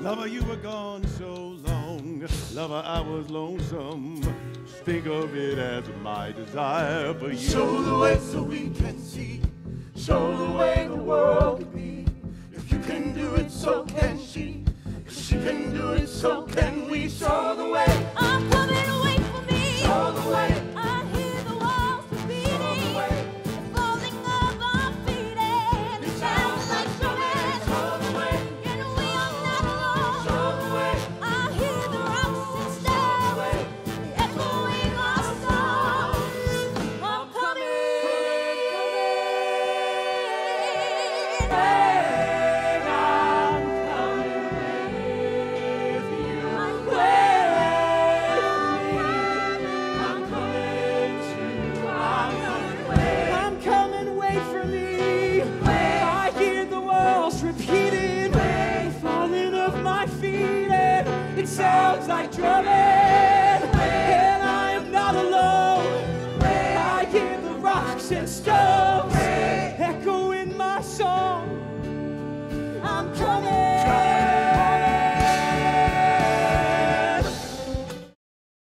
Lover, you were gone so long. Lover, I was lonesome. Think of it as my desire for you. Show the way so we can see. Show the way the world can be. If you can do it, so can she. If she can do it, so can we. Show roads I travel, and I am not alone. I hear the rocks and stones echoing my song. I'm coming.